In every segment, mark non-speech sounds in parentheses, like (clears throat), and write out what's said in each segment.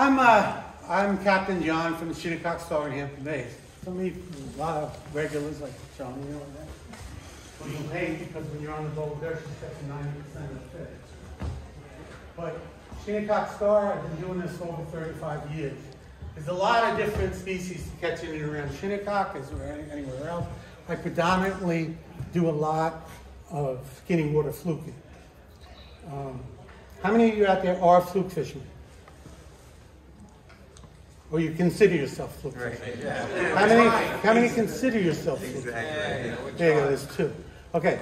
I'm uh, I'm Captain John from the Shinnecock Star in Hampton Bays. Of you, a lot of regulars like John, you know that. Well, you pay because when you're on the boat, they're catching ninety percent of the fish. But Shinnecock Star, I've been doing this over 35 years. There's a lot of different species to catch in and around Shinnecock as well anywhere else. I predominantly do a lot of skinny water fluking. Um, how many of you out there are fluke fishermen? Or you consider yourself fluke fishermen? How many, how many consider yourself fluke fishermen? There you go, there's two. Okay.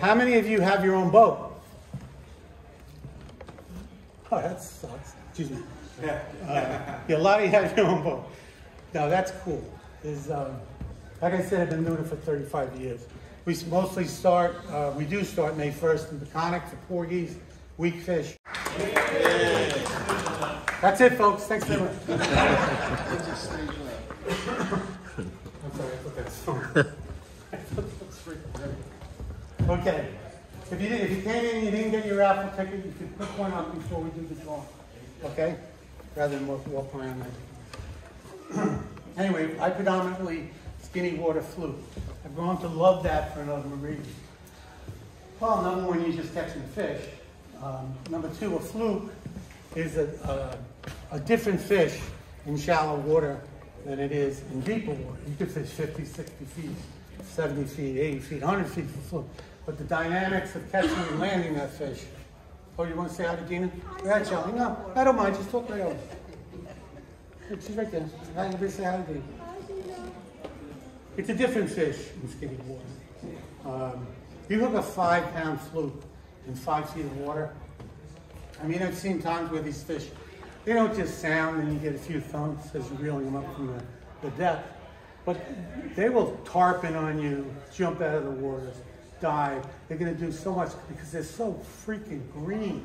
How many of you have your own boat? Oh, that sucks. Excuse me. Uh, yeah, a lot of you have your own boat. Now that's cool. Is um, like I said, I've been doing it for 35 years. We mostly start, uh, we do start May 1st in the Peconic for porgies, weak fish. That's it, folks. Thanks very much. (laughs) Okay. If you, did, if you came in and you didn't get your raffle ticket, you could pick one up before we do the draw. Okay? Rather than walk, walk around (clears throat) Anyway, I predominantly skinny water fluke. I've grown to love that for another reason. Well, number one, you're just catching fish. Um, number two, a fluke is a, a, a, different fish in shallow water than it is in deeper water. You could fish 50, 60 feet, 70 feet, 80 feet, 100 feet for fluke. But the dynamics of catching and landing that fish. Oh, you want to say hi to Dina? Charlie. No, I don't mind. Just talk right over. She's right there. Everybody say hi to Dina. It's a different fish in skinny water. Um, you hook a five pound fluke in five feet of water. I mean, I've seen times where these fish, they don't just sound and you get a few thumps as you're reeling them up from the, the depth, but they will tarpon on you, jump out of the water, dive. They're going to do so much because they're so freaking green.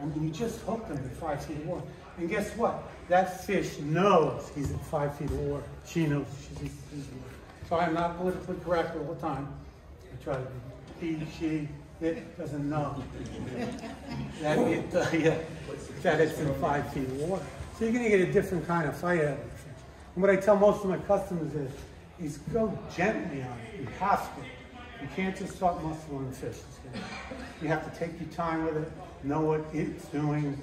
I mean, you just hook them at five feet of water. And guess what? That fish knows he's at five feet of water. She knows she's, she's So I'm not politically correct all the time. I try to be he, she, it doesn't know that, it, uh, yeah, that it's in five feet of water. So you're going to get a different kind of fish. And what I tell most of my customers is, is go gently on it. You have to. You can't just start muscling fish. You have to take your time with it, know what it's doing,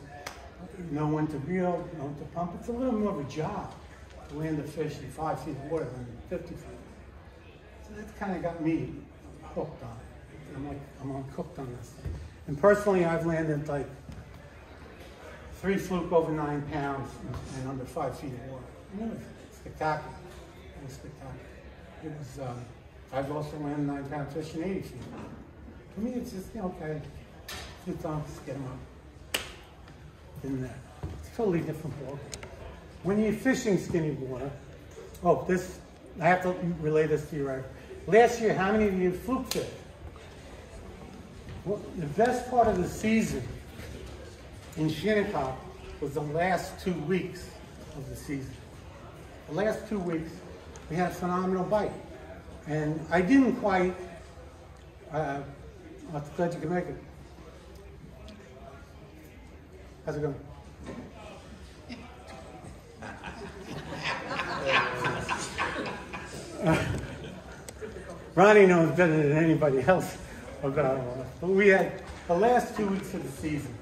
know when to reel, know when to pump. It's a little more of a job to land a fish in five feet of water than 50 feet. So that's kind of got me hooked on it. I'm like, I'm on cooked on this. And personally, I've landed like three fluke over nine pounds and under five feet of water. And it was spectacular. It was spectacular. It was, um, I've also landed nine pound fish in 80 feet. To me, it's just, you know, okay, few times, get them up. In that. It's totally different ball. When you're fishing skinny water, oh, this, I have to relay this to you right. Last year, how many of you fluke fished? The best part of the season in Shinnecock was the last two weeks of the season. The last two weeks, we had a phenomenal bite. And I didn't quite, uh, I'm glad you can make it. How's it going? (laughs) Ronnie knows better than anybody else all that. But we had the last two weeks of the season.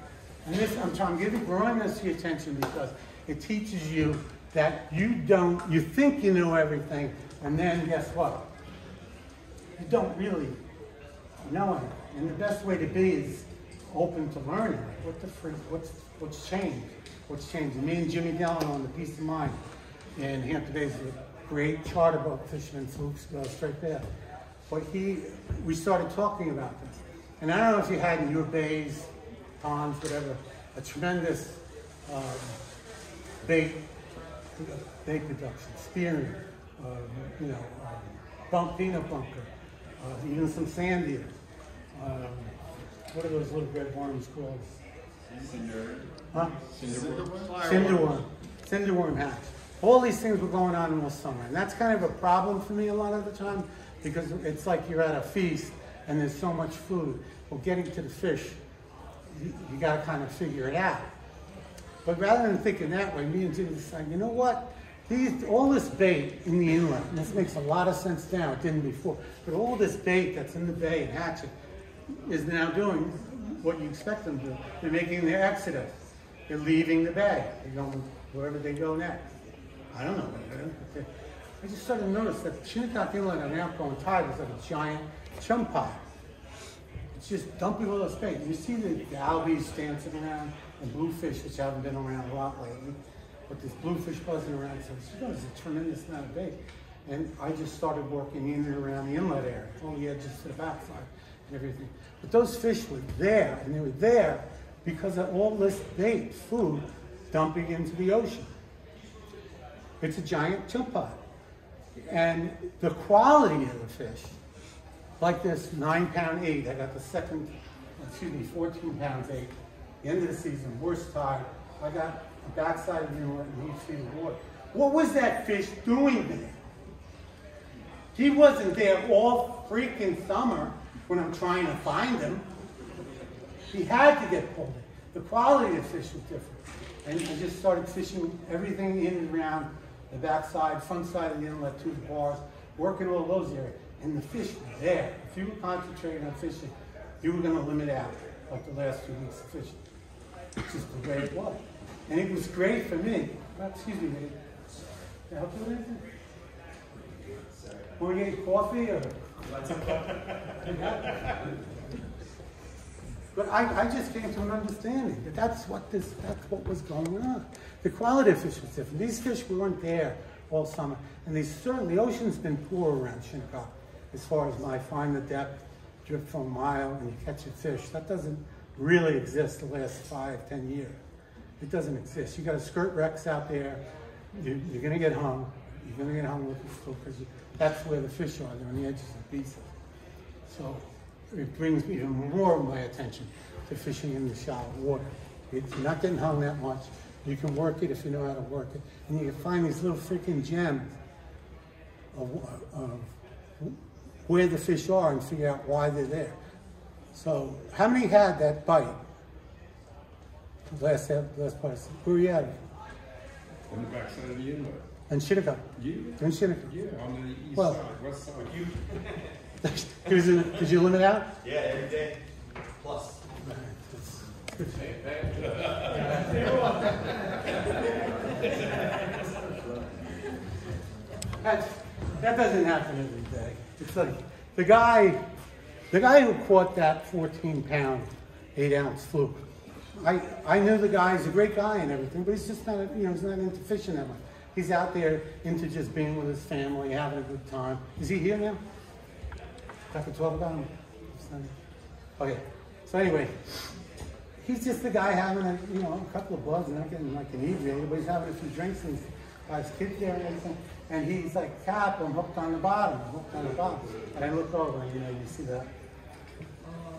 And this, I'm trying you, drawing this to your attention because it teaches you that you don't, you think you know everything, and then guess what? you don't really know it. And the best way to be is open to learning. What the freak, what's, what's changed? What's changed? me and Jimmy Dillon on the Peace of Mind in Hampton Bays, a great charter boat fisherman flukes uh, straight there. But he, we started talking about this. And I don't know if you had in your bays, ponds, whatever, a tremendous um, bait, bait production, spearing, uh, you know, um, bunk, peanut bunker, uh, even some sand eaters. Um, what are those little red worms called? Cinder. Huh? Cinderworm. Cinderworm. Cinderworm hatch. All these things were going on in the summer. And that's kind of a problem for me a lot of the time because it's like you're at a feast and there's so much food. Well, getting to the fish, you, you got to kind of figure it out. But rather than thinking that way, me and Jimmy decided, you know what? These, all this bait in the inlet, and this makes a lot of sense now, it didn't before, but all this bait that's in the bay and hatching is now doing what you expect them to do. They're making their exodus. They're leaving the bay. They're going wherever they go next. I don't know. I just started to notice that Shinnecock Inlet on the outgoing tide was like a giant chum pile. It's just dumping all this bait. You see the, the albies dancing around and bluefish, which haven't been around a lot lately. But this bluefish buzzing around, so it's a tremendous amount of bait. And I just started working in and around the inlet area, all the edges to the backside and everything. But those fish were there, and they were there because of all this bait, food, dumping into the ocean. It's a giant chum pot. And the quality of the fish, like this nine pound eight, I got the second, excuse me, 14 pounds eight, end of the season, worst tide. I got the backside of the inlet and of water. What was that fish doing there? He wasn't there all freaking summer when I'm trying to find him. He had to get pulled in. The quality of fish was different. And I just started fishing everything in and around the backside, front side of the inlet, to the bars, working all those areas. And the fish were there. If you were concentrating on fishing, you were going to limit out like the last two weeks of fishing. It's just the way it was. And it was great for me. Excuse me, Can I help you with anything? Want to get coffee or? But I, I just came to an understanding that that's what this, that's what was going on. The quality of fish was different. These fish weren't there all summer, and they certainly, the ocean's been poor around Shinnecock as far as my find the depth, drift from a mile, and you catch a fish. That doesn't really exist the last five, ten years. It doesn't exist. You got to skirt wrecks out there. You, you're going to get hung. You're going to get hung the still because that's where the fish are. They're on the edges of the beaches. So it brings even more of my attention to fishing in the shallow water. It's not getting hung that much. You can work it if you know how to work it. And you can find these little freaking gems of, of where the fish are and figure out why they're there. So how many had that bite? Last, last place. Where were you at? On the backside of the inlet. In Shinnecock? Yeah. In Shinnecock? Yeah, on the east Well- side, west side. You, (laughs) Did you, did you limit out? Yeah, every day. Plus. (laughs) That doesn't happen every day. It's like the guy, the guy who caught that 14 pound, eight ounce fluke. I, I knew the guy, he's a great guy and everything, but he's just not, you know, he's not into fishing that much. He's out there into just being with his family, having a good time. Is he here now? I could talk about him. Okay. So anyway, he's just the guy having a you know a couple of bugs, and not getting like inebriated, but he's having a few drinks and he's got his kids there and everything. And he's like, Cap, I'm hooked on the bottom, I'm hooked on the bottom. And I look over and you know, you see that.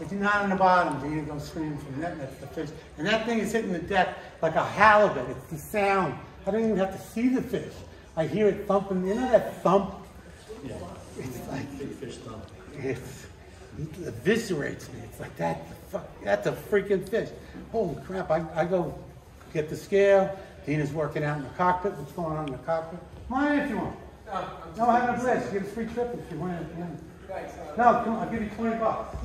If you're not on the bottom, then you go screaming from net net to fish. And that thing is hitting the deck like a halibut. It's the sound. I don't even have to see the fish. I hear it thumping. You know that thump? Yeah. It's like Big fish thump. it's, it eviscerates me. It's like that. Fuck, that's a freaking fish. Holy crap! I, I go get the scale. Dina's working out in the cockpit. What's going on in the cockpit? Come on in if you want. No, no I'm have a blast. You get a free trip if you want. Yeah. No, come on. I'll give you twenty bucks. (laughs)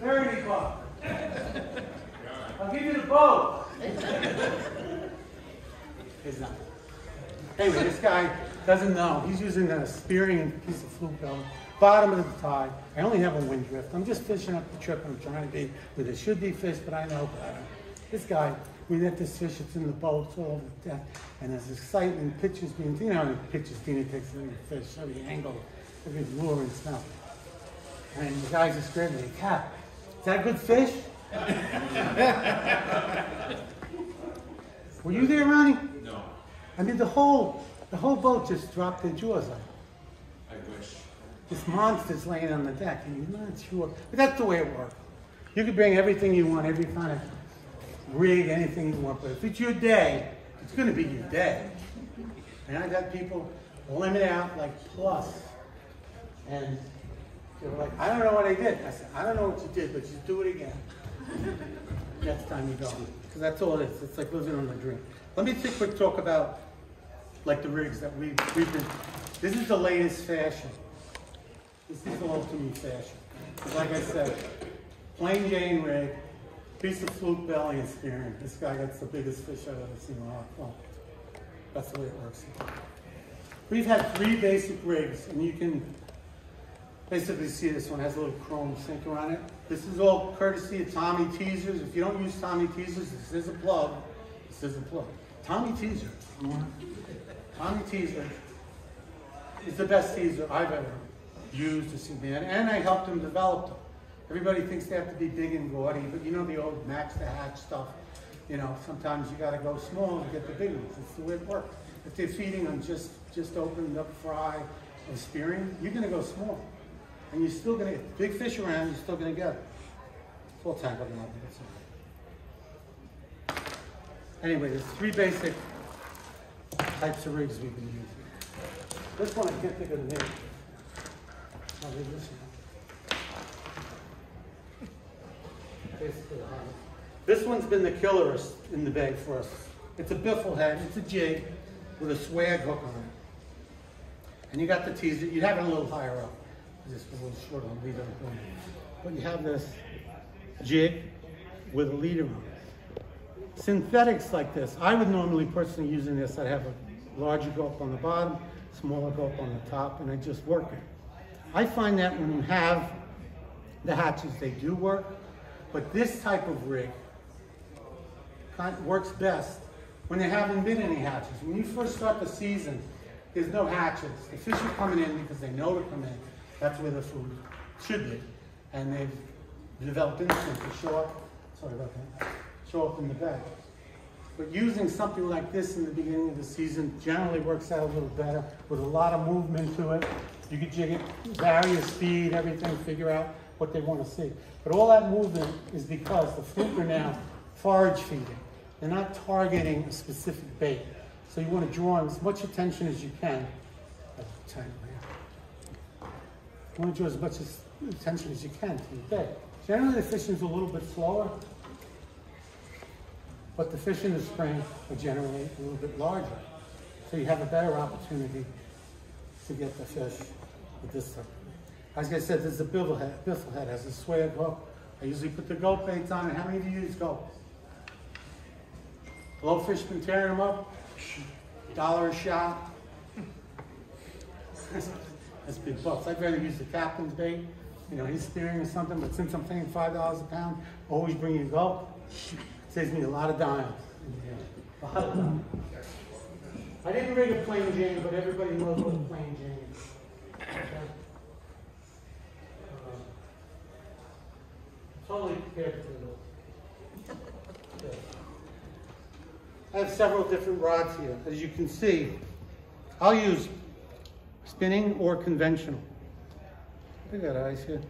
Thirty bucks. I'll give you the boat. It's not. Anyway, this guy doesn't know. He's using a spearing piece of fluke pellet, bottom of the tide. I only have a wind drift. I'm just fishing up the trip. I'm trying to be where there should be fish, but I know better. This guy, we net this fish. It's in the boat, it's all over the deck, and there's excitement. Pictures being, you know, pictures Dina takes of the fish, every angle, every lure and stuff. And the guy's just grinning. Cap, is that a good fish? (laughs) Were you there, Ronnie? no, I mean, the whole, the whole boat just dropped their jaws on. This monster's laying on the deck, and you're not sure. But that's the way it works. You can bring everything you want, every kind of rig, anything you want. But if it's your day, it's going to be your day. And I got people limit out like plus, and they were like, I don't know what I did. I said, I don't know what you did, but you do it again. (laughs) next time you go. Because that's all it is. It's like living on a dream. Let me quick talk about like the rigs that we've, we've been, this is the latest fashion. This is the ultimate fashion. Like I said, plain Jane rig, piece of fluke belly and spearing. This guy gets the biggest fish I've ever seen in my life. Well, that's the way it works. We've had three basic rigs, and you can basically see this one has a little chrome sinker on it. This is all courtesy of Tommy Teasers. If you don't use Tommy Teasers, this is a plug. This is a plug. Tommy Teaser. Tommy Teaser is the best teaser I've ever used to see man, and I helped him develop them. Everybody thinks they have to be big and gaudy, but you know the old match the hatch stuff. You know, sometimes you gotta go small to get the big ones. It's the way it works. If they're feeding on just, just opened up fry or spearing, you're gonna go small. And you're still gonna get big fish around, you're still gonna get it. Up. it's all right. Anyway, there's three basic types of rigs we've been using. This one I can't think of the name. This one's been the killerest in the bay for us. It's a biffle head, it's a jig with a swag hook on it. And you got the teaser, you'd have it a little higher up. Just a little short on leader. But you have this jig with a leader on it. Synthetics like this, I would normally personally using this, I'd have a larger gulp on the bottom, smaller gulp on the top, and I just work it. I find that when you have the hatches, they do work, but this type of rig works best when there haven't been any hatches. When you first start the season, there's no hatches. The fish are coming in because they know to come in. That's where the food should be. And they've developed instinct to show up, sorry about that, show up in the bag. But using something like this in the beginning of the season generally works out a little better with a lot of movement to it. You can jig it, vary the speed, everything, figure out what they want to see. But all that movement is because the fluke are now forage feeding. They're not targeting a specific bait. So you want to draw as much attention as you can. You want to draw as much attention as you can to the bait. Generally the fishing's a little bit slower, but the fish in the spring are generally a little bit larger. So you have a better opportunity to get the fish with this stuff. As I said, this is a biffle head. Biffle head has a swag hook. I usually put the gulp baits on it. How many do you use gulp? Blowfish been tearing them up. Dollar a shot. (laughs) That's big bucks. I'd rather use the captain's bait. You know, he's steering or something, but since I'm paying five dollars a pound, always bring your gulp. Saves me a lot of dimes. Dimes. (laughs) I didn't rig a plain Jane, but everybody knows what a plain Jane is. Totally prepared for this. I have several different rods here. As you can see, I'll use spinning or conventional. I got eyes here.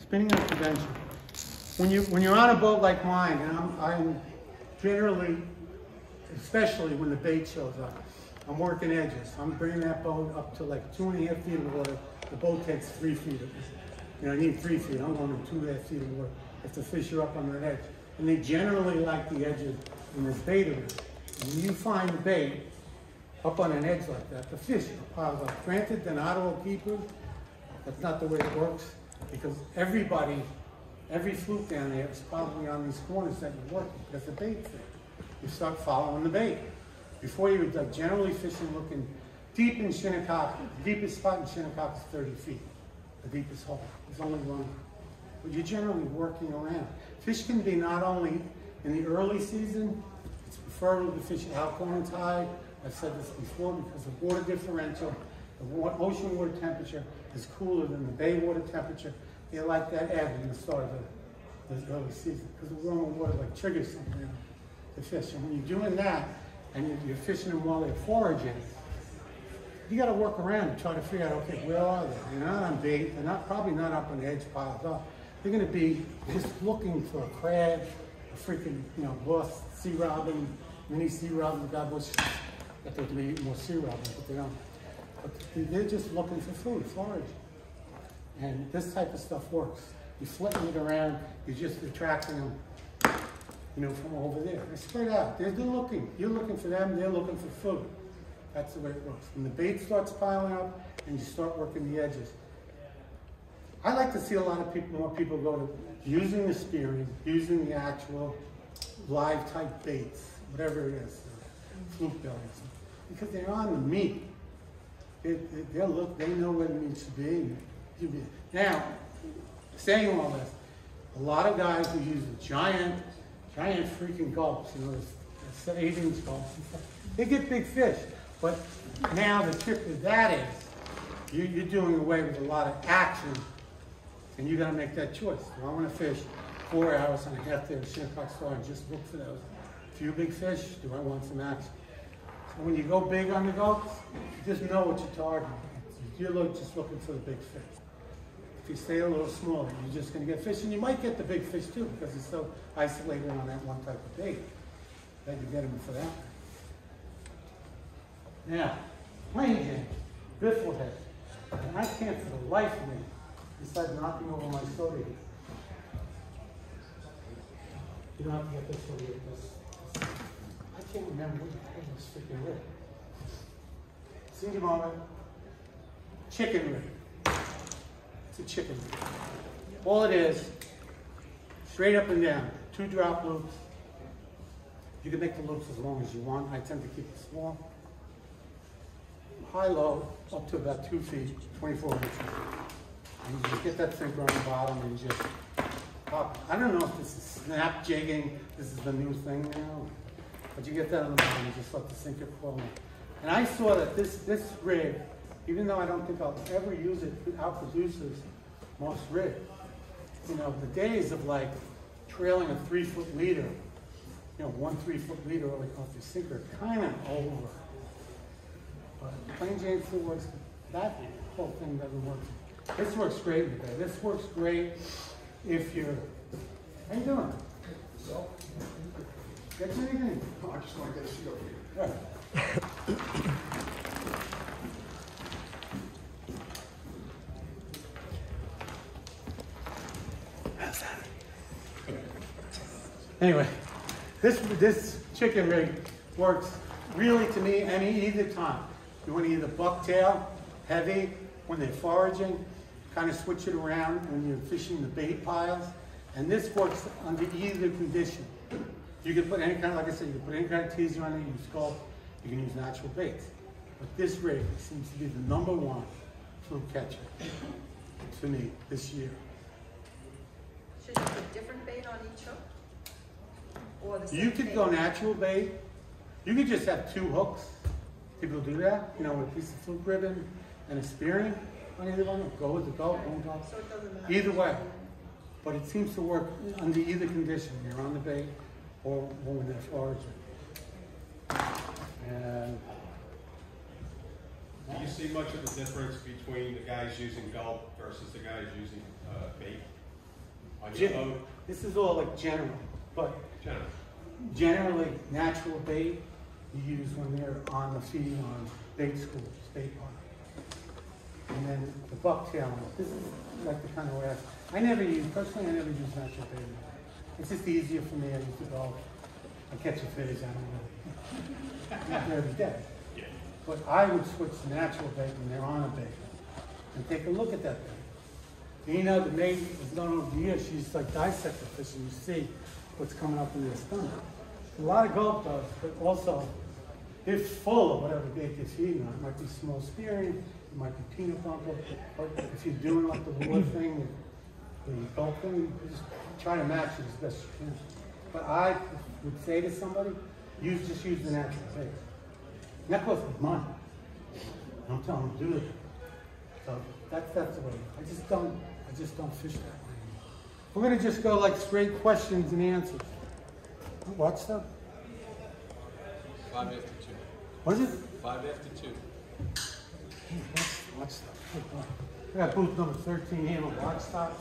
Spinning or conventional. When you when you're on a boat like mine, and I'm, I'm generally, especially when the bait shows up, I'm working edges. I'm bringing that boat up to like two and a half feet of water. The boat takes three feet of You know, I need three feet. I'm going to two and a half feet of water if the fish are up on the edge. And they generally like the edges in this bait area. When you find the bait up on an edge like that, the fish are piled up. Granted, they're not all keepers. That's not the way it works because everybody, every fluke down there is probably on these corners that you're working because the bait's there. You start following the bait. Before you would like generally fishing looking deep in Shinnecock, the deepest spot in Shinnecock is 30 feet, the deepest hole. There's only one. But you're generally working around. Fish can be not only in the early season, it's preferable to fish alkaline tide. I've said this before because the water differential, the wa- ocean water temperature is cooler than the bay water temperature. They like that ebb in the start of the, the early season because the warmer water like triggers something in the fish. And when you're doing that and you're, fishing them while they're foraging, you got to work around and try to figure out, okay, where are they? They're not on bait. They're not probably not up on the edge piled up. They're going to be just looking for a crab, a freaking, you know, lost sea robin, mini sea robin. God wish that there'd be more sea robins, but they don't. But they're just looking for food, forage. And this type of stuff works. you're flipping it around, you're just attracting them, you know, from over there. They're spread out. They're good looking. You're looking for them, they're looking for food. That's the way it works. When the bait starts piling up and you start working the edges. I like to see a lot of people, more people go to using the spearing, using the actual live type baits, whatever it is, fluke bellies, because they're on the meat. They, they, they'll look, they know what it needs to be. Now, saying all this, a lot of guys who use the giant, giant freaking gulps, you know, the, the eight inch gulps they get big fish. But now the trick with that is, you, you're doing away with a lot of action, and you gotta make that choice. Do I wanna fish four hours and a half there at Shinnecock Star and just look for those few big fish? Do I want some action? So when you go big on the gulps, just know what you're targeting. You're just looking for the big fish. If you stay a little smaller, you're just gonna get fish, and you might get the big fish too, because it's so isolated on that one type of bait, that you get them for that. Now, plain Jane, biffle head, and I can't for the life of me decide knocking over my soda. You don't have to get this one here, this, I can't remember what the hell was freaking rig. Senior moment, chicken rig. A chicken. All it is, straight up and down, two drop loops. You can make the loops as long as you want. I tend to keep it small. High, low, up to about two feet, 24 inches. And you just get that sinker on the bottom and just pop. I don't know if this is snap jigging, this is the new thing now, but you get that on the bottom and just let the sinker flow in. And I saw that this, this rig, even though I don't think I'll ever use it, outproduces most rigs. You know, the days of like trailing a three foot leader, you know, one three foot leader over off your sinker, kind of over. But plain Jane still works, that whole thing doesn't work. This works great in the. This works great if you're, how you doing? Get you anything? I just want to get a seat over here. Good. Anyway, this, this chicken rig works really to me any either time. You want to either bucktail, heavy, when they're foraging, kind of switch it around when you're fishing the bait piles. And this works under either condition. You can put any kind of, like I said, you can put any kind of teaser on it, you can sculpt, you can use natural baits. But this rig seems to be the number one fluke catcher to me this year. Should you put different bait on each hook? Or the You could go natural bait. You could just have two hooks. People do that, you know, with a piece of fluke ribbon and a spearing on either one. Go with the go, won't go. So it doesn't matter. Either way. But it seems to work under either condition. You're on the bait or, or when they're foraging. And Do you see much of a difference between the guys using gulp versus the guys using uh, bait on your Gen- boat? this is all like general, but Generally, natural bait you use when they're on the feeding on bait schools, bait park. And then the bucktail, this is like the kind of way I, I never use, personally, I never use natural bait. It's just easier for me, I use the gulp, I catch a fish, I don't know. (laughs) Not every day. yeah. But I would switch to natural bait when they're on a bait and take a look at that bait. You know, the maid has gone over the years, she's like dissect the fish and you see what's coming up in their stomach. A lot of gulp does, but also they're full of whatever bait feeding on. It might be small spearing, it might be peanut butter, but if you're doing like the lure thing, the gulp thing, just try to match it as best you can. But I would say to somebody, use, just use the natural bait. That costs money. I'm telling them to do it. So that's, that's the way. I just don't, I just don't fish that We're gonna just go like straight questions and answers. What's them. Five after two. What is it? Five after two. Watch them. I got booth number thirteen here on watch stops.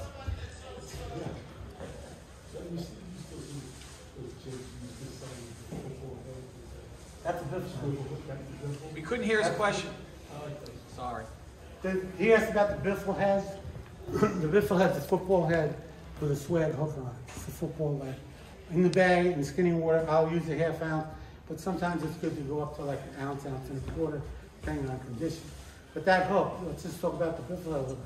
Yeah. That's a. We couldn't hear his question. Sorry. The- He asked about the biffle (coughs) head. The biffle head's a football head. With a swag hook on it. It's a football leg. In the bay, in skinny water, I'll use a half ounce, but sometimes it's good to go up to like an ounce, ounce and a quarter, depending on condition. But that hook, let's just talk about the biffle a little bit.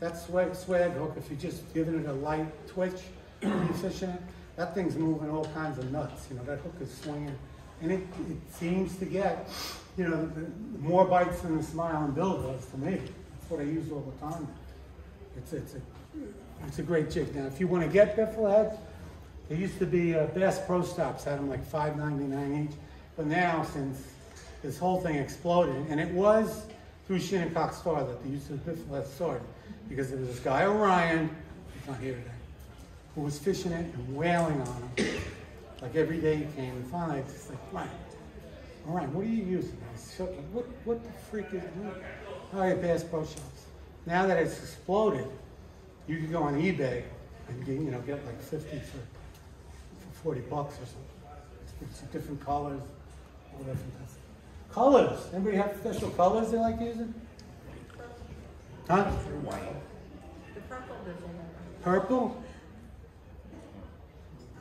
That swag, swag hook, if you're just giving it a light twitch, (clears throat) you're fishing it, that thing's moving all kinds of nuts, you know, that hook is swinging. And it, it seems to get, you know, the, the more bites than the Smiling Bill does to me. That's what I use all the time. It's, it's a, it's a great jig. Now, if you want to get biffle heads, there used to be uh, Pro Stops had them like five ninety nine each, but now since this whole thing exploded, and it was through Shinnecock Star that the use of biffle heads started, because there was this guy Orion, he's not here today, who was fishing it and whaling on them, like every day he came, and finally it's just like, Ryan, Orion, what are you using? I said, what, what the freak is it? Oh, yeah, Bass Pro Shops. Now that it's exploded, you can go on eBay and get, you know, get like 50 for, for 40 bucks or something. It's, it's different colors, all different things. Colors. Anybody have special colors they like using? Huh? The purple biffle. Purple?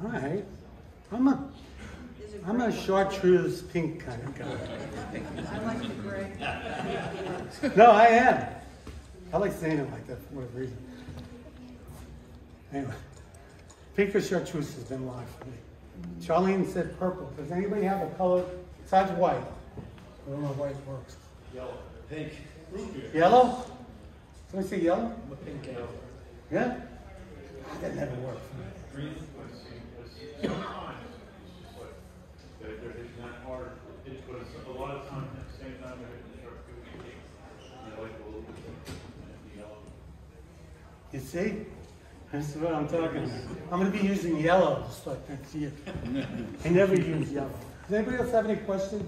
All right. I'm a, a I'm a gray one. chartreuse pink kind of guy. I like the gray. No, I am. I like saying it like that for whatever reason. Anyway, pink or chartreuse has been live for me. Charlene said purple. Does anybody have a color besides white? I don't know if white works. Yellow. Pink. Yellow? Can I say yellow? Pink yellow. Yeah? Ah, That never worked for me. They're, they're hitting that hard, it was a lot of time, at the same time, they're hitting the sharp food. You know, like a little bit, you know. You see? This is what I'm talking about. I'm gonna be using yellow to start next year. I never use yellow. Does anybody else have any questions?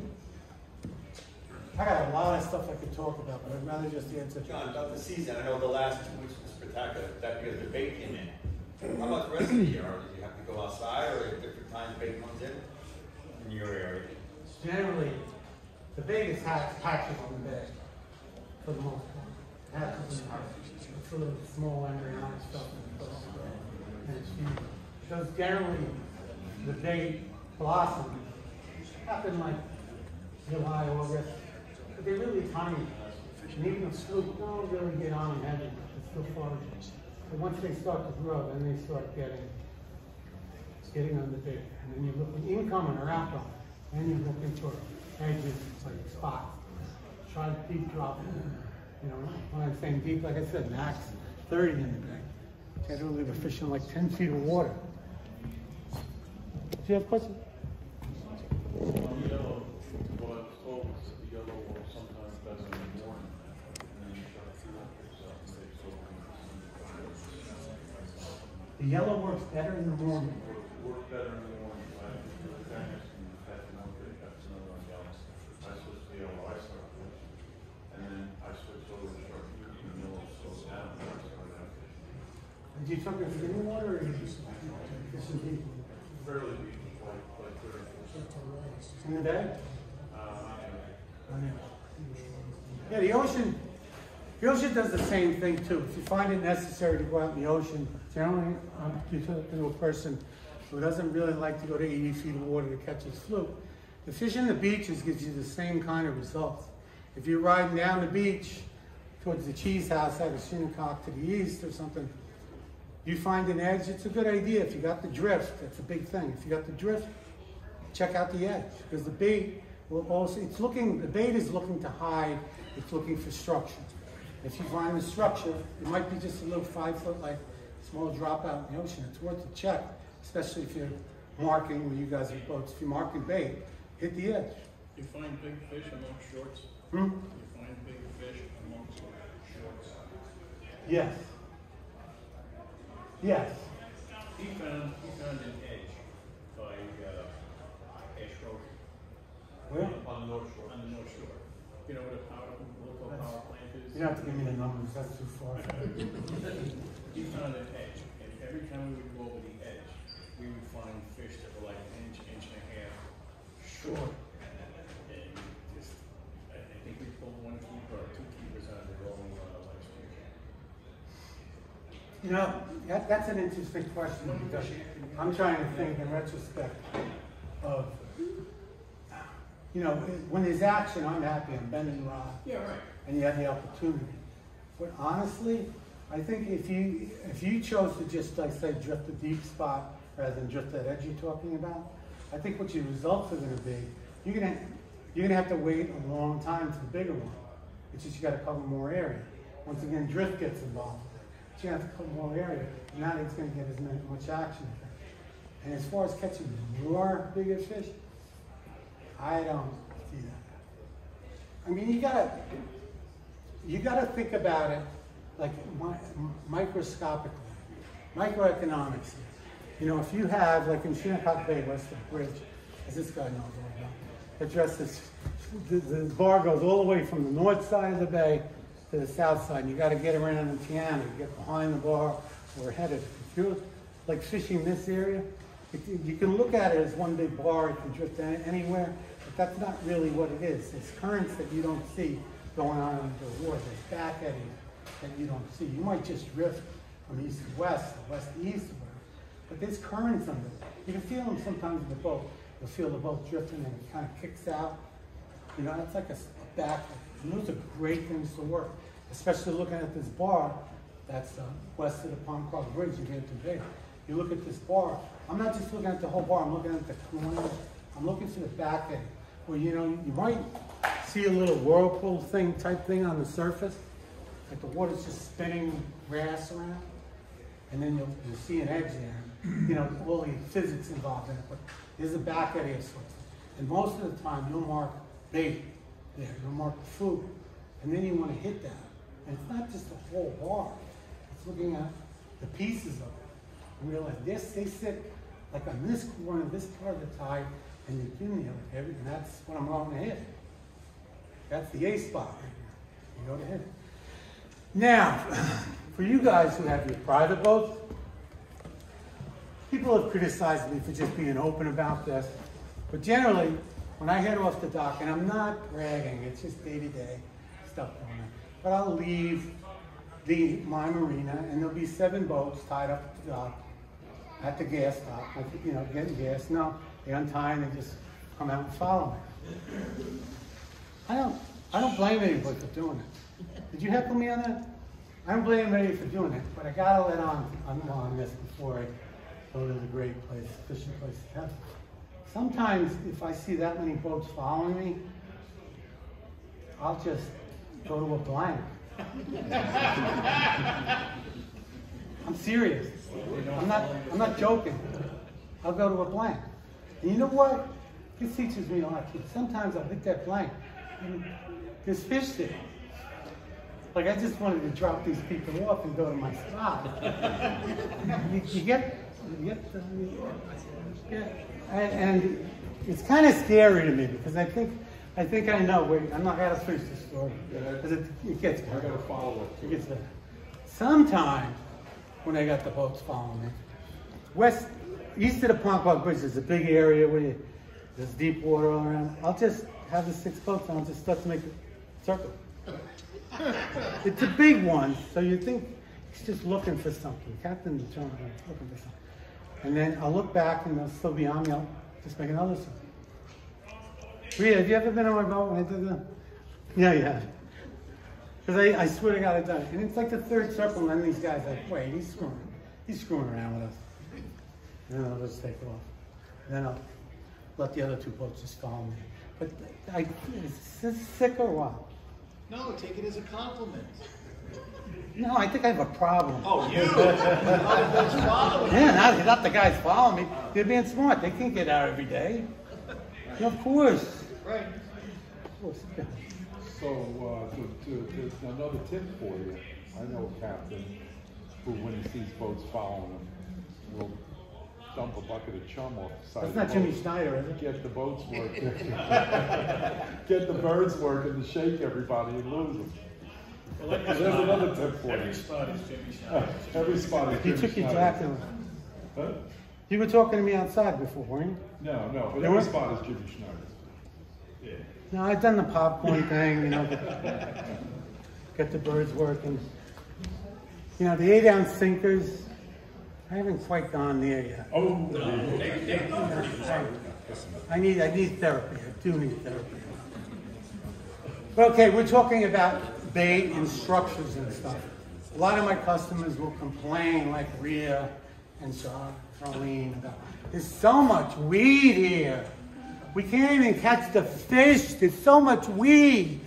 I got a lot of stuff I could talk about, but I'd rather just answer. John, about the season, I know the last two weeks was spectacular, that because the bait came in. How about the rest of the year, or did you have to go outside, or at different times bait comes in? In your area? Generally, the biggest hatch, hatches on the bed, for the most part. Hatches. It's a little small embryonic stuff. And it's huge. Because generally, the bait blossoms happen like July, August, but they're really tiny. And even the sloop don't really get on and heavy, it's still foraging. But once they start to grow, then they start getting getting on the bait, and then you're looking incoming or outgoing, and you're looking for edges, like spots. Try to deep drop, you know, when I'm saying deep, like I said, max thirty in the bank. Generally, we're fishing like ten feet of water. Do you have questions? The yellow the. The works better in the morning. Work better in the morning, I, the tennis, and that's one thing, that's another on yellow. I switched to yellow, I started fishing, and then I switched over to sharp, and yellow slows down, and I started out fishing. Do you talk about skinny water or you just fishing deep? Fairly deep, like, like thirty foot. In the bag? Uh, Yeah, the ocean, the ocean does the same thing too. If you find it necessary to go out in the ocean, generally, um, you talk to a person who doesn't really like to go to 80 feet of water to catch his fluke. The fishing the beaches gives you the same kind of results. If you're riding down the beach towards the cheese house out of Shinnecock to the east or something, you find an edge, it's a good idea. If you got the drift, that's a big thing. If you got the drift, check out the edge because the bait will also it's looking the bait is looking to hide it's looking for structure if you find the structure it might be just a little five foot like small dropout in the ocean it's worth a check especially if you're marking when you guys are boats if you're marking bait hit the edge You find big fish among shorts? hmm? You find big fish amongst shorts? yes yes He found, he found an edge by, uh, Ash where on the north shore. On the north shore. You know where the power, local power plant is? you don't have to give me the numbers that's too far (laughs) He found an edge, and every time we would go over the edge, we would find fish that were like an inch, inch and a half short. And just, I, I think we pulled one keeper or two keepers out of the rolling, uh, last year. You know, that, that's an interesting question because I'm trying to think in retrospect of, you know, when there's action, I'm happy, I'm bending the rod. Yeah, right. and you have the opportunity. But honestly, I think if you, if you chose to just like say drift a deep spot rather than drift that edge you're talking about, I think what your results are gonna be, you're gonna, you're gonna have to wait a long time for the bigger one. It's just you gotta cover more area. Once again, drift gets involved. You have to cover more area, not it's gonna get as much, action. And as far as catching more bigger fish, I don't see that. I mean, you gotta, you gotta think about it like microscopically, microeconomics. You know, if you have, like in Shinnecock Bay, west bridge, as this guy knows all about, addresses, the, the bar goes all the way from the north side of the bay to the south side. And you gotta get around the Tiana, you get behind the bar of it. If you're like fishing this area, it- you can look at it as one big bar, it can drift any- anywhere, but that's not really what it is. It's currents that you don't see going on in the water, there's back eddies that you don't see. You might just drift from east to west, or west to east, but there's currents under. You can feel them sometimes in the boat. You'll feel the boat drifting and it kind of kicks out. You know, it's like a back, and those are great things to work, especially looking at this bar that's uh, west of the Ponquogue Bridge in Hampton Bay. You look at this bar, I'm not just looking at the whole bar, I'm looking at the corners, I'm looking to the back end, where, you know, you might see a little whirlpool thing, type thing on the surface, like the water's just spinning grass around, and then you'll, you'll see an edge there. You know, all the physics involved in it, but there's a back eddy of sorts. And most of the time, you'll mark bait there, you'll mark the food, and then you want to hit that. And it's not just the whole bar, looking at the pieces of it. And realize this, they sit like on this corner, this part of the tie, and you give me every, and that's what I'm going to hit. That's the A spot. You go to hit. Now, (clears throat) for you guys who have your private boats, people have criticized me for just being open about this. But generally, when I head off the dock, and I'm not bragging, it's just day-to-day stuff going on. But I'll leave the, my marina, and there'll be seven boats tied up at the dock, at the gas stop, you know, getting gas. No, they untie and they just come out and follow me. I don't, I don't blame anybody for doing it. Did you heckle me on that? I don't blame anybody for doing it, but I gotta let on, on, on this before I go to the great place, fishing place. Sometimes if I see that many boats following me, I'll just go to a blank. (laughs) I'm serious. I'm not, I'm not joking. I'll go to a blank. And you know what? This teaches me a lot too. Sometimes I'll hit that blank and there's fish there. Like I just wanted to drop these people off and go to my spot. you, you get, you get, the, yeah. And, and it's kind of scary to me because I think, I think I know. Wait, I'm not gonna finish the story because it, it gets. I gotta follow it. It gets better. Sometimes when I got the boats following me, west, east of the Ponquogue Bridge, there's a big area where you, there's deep water all around. I'll just have the six boats and I'll just start to make a circle. it's a big one, so you think he's just looking for something. Captain John is looking for something. And then I'll look back and they'll still be on me. I'll just make another circle. Rita, have you ever been on my boat when I did that? Yeah, you have. Because I, I swear to God, I've done it. And it's like the third circle, and then these guys like, wait, he's screwing, he's screwing around with us. And then I'll just take off. And then I'll let the other two boats just follow me. But I, is this sick or what? No, take it as a compliment. No, I think I have a problem. Oh, you? Yeah, not, not the guys following me. They're being smart. They can't get out every day. Of course. Right. Of So, uh, to, to, to, another tip for you, I know a captain who, when he sees boats following him, will dump a bucket of chum off the side That's of not the Jimmy boat. Schneider, is it? Get the boats working. (laughs) Get the birds working to shake everybody and lose them. Well, like There's another tip for Every you. spot is Jimmy Schneider. (laughs) Every spot is You Jimmy took your Schneider. jacket. Huh? You were talking to me outside before, weren't you? No, no, but every were? spot is Jimmy Schneider. Yeah. No, I've done the popcorn thing, you know, get the birds working. You know, the eight ounce sinkers, I haven't quite gone there yet. Oh, they, they, I need, I need therapy, I do need therapy. But okay, we're talking about bait and structures and stuff. A lot of my customers will complain like Rhea and Char- Charlene about, there's so much weed here. We can't even catch the fish, there's so much weed.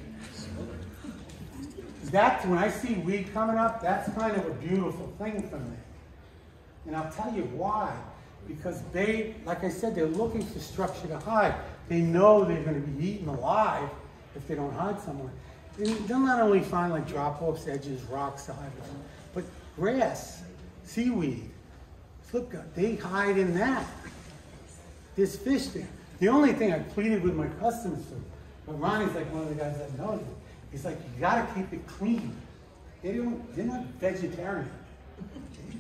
That's, when I see weed coming up, that's kind of a beautiful thing for me. And I'll tell you why. Because they, like I said, they're looking for structure to hide. They know they're going to be eaten alive if they don't hide somewhere. And they'll not only find like drop-offs, edges, rocks to hide but grass, seaweed. Look, they hide in that. There's fish there. The only thing I pleaded with my customers for, but Ronnie's like one of the guys that knows it. He's like, you gotta keep it clean. They don't, they're not vegetarian.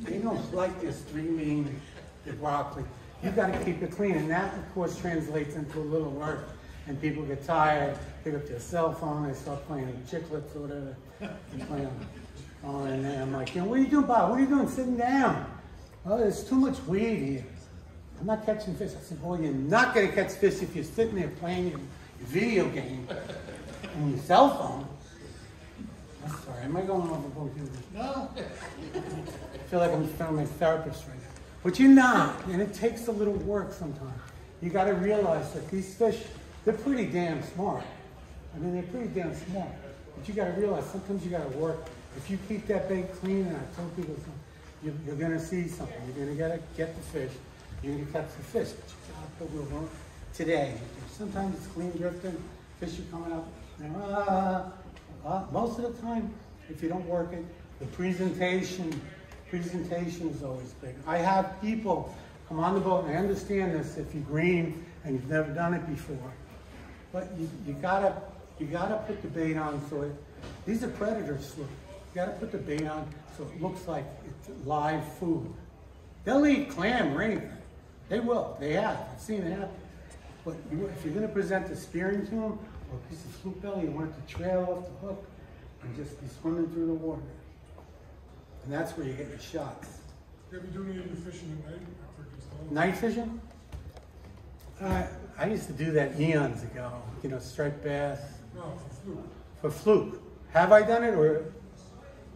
They don't like this streaming, the broccoli. You gotta keep it clean, and that of course translates into a little work. And people get tired, pick up their cell phone, they start playing chiclets or whatever. They play on- on, and I'm like, you know, what are you doing, Bob? What are you doing sitting down? Oh, there's too much weed here. I'm not catching fish. I said, well, you're not gonna catch fish if you're sitting there playing your your video game on your cell phone. I'm sorry, am I going overboard here? No, I feel like I'm feeling my therapist right now. But you're not, and it takes a little work sometimes. You gotta realize that these fish, they're pretty damn smart. I mean, they're pretty damn smart. But you gotta realize sometimes you gotta work. If you keep that bait clean, and I told people, something, you're, you're gonna see something. You're gonna gotta get the fish. You're gonna catch the fish. But you gotta put today. Sometimes it's clean drifting, fish are coming up. and, ah, uh, most of the time, if you don't work it, the presentation, presentation is always big. I have people come on the boat, and I understand this if you're green and you've never done it before. But you, you gotta, you gotta put the bait on so it, these are predators, look. You gotta put the bait on so it looks like it's live food. They'll eat clam or anything. They will, they have, I've seen it happen. But you, if you're gonna present a spearing to them, or a piece of fluke belly, you want it to trail off the hook and just be swimming through the water. And that's where you get your shots. You ever do any of your fishing at night after it gets? Night fishing? Uh, I used to do that eons ago, you know, striped bass No, for fluke. for fluke. Have I done it or?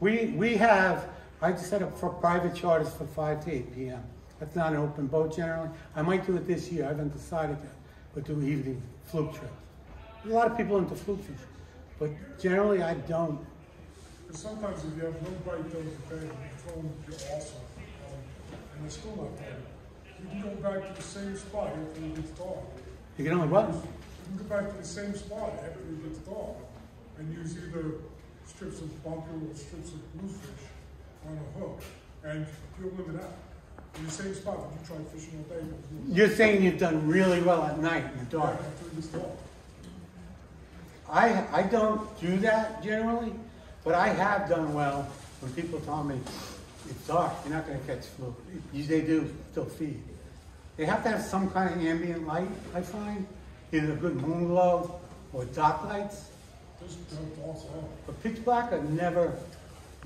We, we have, I just set up for private charters for five to eight PM. That's not an open boat generally. I might do it this year, I haven't decided yet, but do evening fluke trips. A lot of people into fluke fishing, but generally I don't. Because sometimes if you have no bite those are bad, you throw them, you're awesome. Um, and they're still not bad. You can go back to the same spot after it gets dark. You can only what? You can go back to the same spot after it gets dark and use either strips of bunker or strips of bluefish on a hook. And you'll limit out. In the same spot that you try fishing all day. You're saying you've done really well at night in the dark. After it dark. I, I don't do that generally, but I have done well when people tell me it's dark, you're not gonna catch fluke. They do still feed. They have to have some kind of ambient light, I find, either a good moon glow or dock lights. Those are also out. But pitch black, I've never